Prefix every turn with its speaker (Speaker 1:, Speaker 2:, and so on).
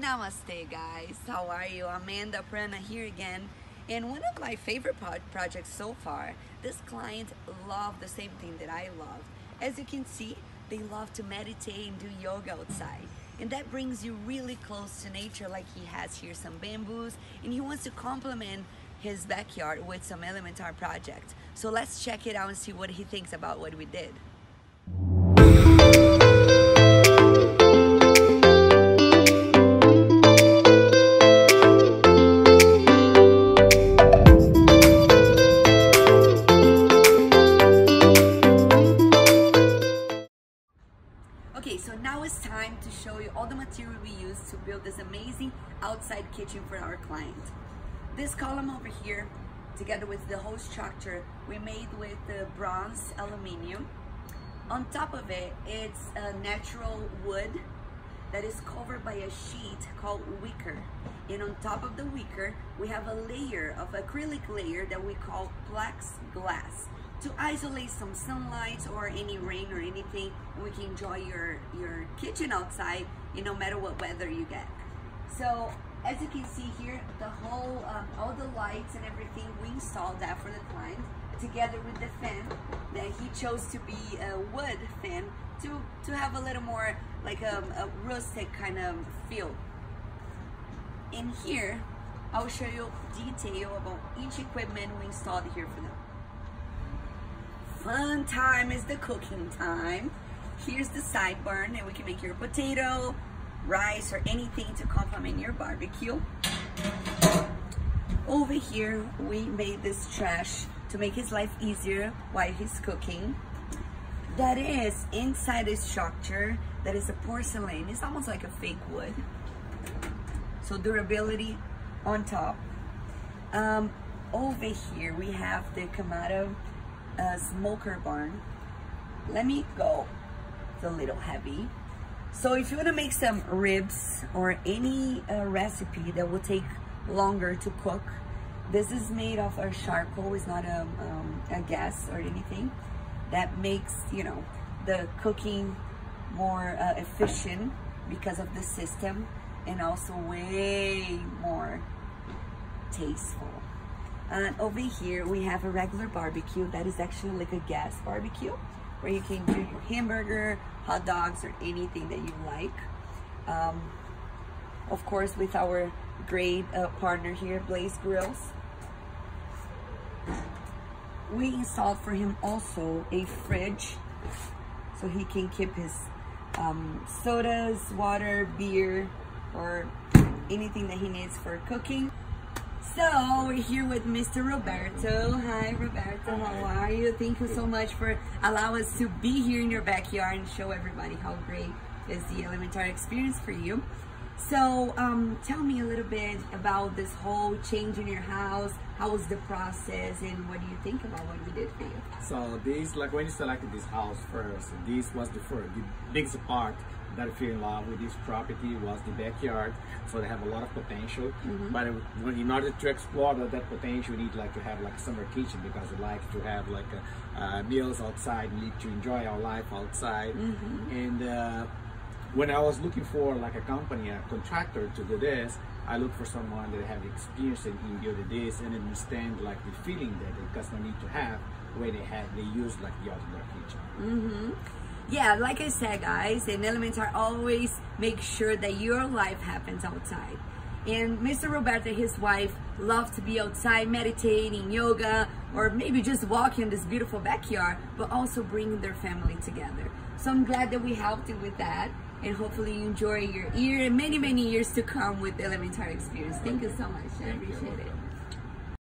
Speaker 1: Namaste guys, how are you? Amanda Prana here again. And one of my favorite projects so far, this client loved the same thing that I love. As you can see, they love to meditate and do yoga outside. And that brings you really close to nature like he has here some bamboos and he wants to complement his backyard with some Elementar project. So let's check it out and see what he thinks about what we did. The material we used to build this amazing outside kitchen for our client. This column over here, together with the whole structure, we made with the bronze aluminium. On top of it, it's a natural wood that is covered by a sheet called wicker. And on top of the wicker, we have a layer of acrylic layer that we call plex glass to isolate some sunlight or any rain or anything we can enjoy your your kitchen outside you no matter what weather you get so as you can see here the whole um, all the lights and everything we installed that for the client together with the fan that he chose to be a wood fan to to have a little more like a, a rustic kind of feel in here I'll show you detail about each equipment we installed here for them fun time is the cooking time. Here's the side burn and we can make your potato, rice, or anything to complement your barbecue. Over here, we made this trash to make his life easier while he's cooking. That is inside this structure, that is a porcelain. It's almost like a fake wood. So durability on top. Um, over here, we have the Kamado a smoker barn. Let me go. It's a little heavy. So if you want to make some ribs or any uh, recipe that will take longer to cook, this is made of a charcoal. It's not a, um, a gas or anything. That makes, you know, the cooking more uh, efficient because of the system and also way more tasteful. And over here, we have a regular barbecue that is actually like a gas barbecue where you can do your hamburger, hot dogs, or anything that you like. Um, of course, with our great uh, partner here, Blaze Grills. We installed for him also a fridge so he can keep his um, sodas, water, beer, or anything that he needs for cooking. So we're here with Mr. Roberto. Hi Roberto, how are you? Thank you so much for allowing us to be here in your backyard and show everybody how great is the Elementar experience for you. So um, tell me a little bit about this whole change in your house. How was the process and what do you think about what we did for you?
Speaker 2: So this, like when you selected this house first, this was the first, the biggest part that I fell in love with this property was the backyard. So they have a lot of potential. Mm -hmm. But in order to explore that, that, potential, you need like to have like a summer kitchen because we like to have like a, uh, meals outside. We need to enjoy our life outside. Mm -hmm. And uh, when I was looking for like a company, a contractor to do this, I look for someone that have experience in, in building this and understand like the feeling that the customer need to have when they have they use like the outdoor kitchen.
Speaker 1: Mm -hmm yeah, like I said, guys, and Elementar always make sure that your life happens outside. And Mr. Roberto, his wife, love to be outside meditating, yoga, or maybe just walking in this beautiful backyard, but also bringing their family together. So I'm glad that we helped you with that. And hopefully you enjoy your year and many, many years to come with Elementar Experience. Thank you so much. I appreciate it.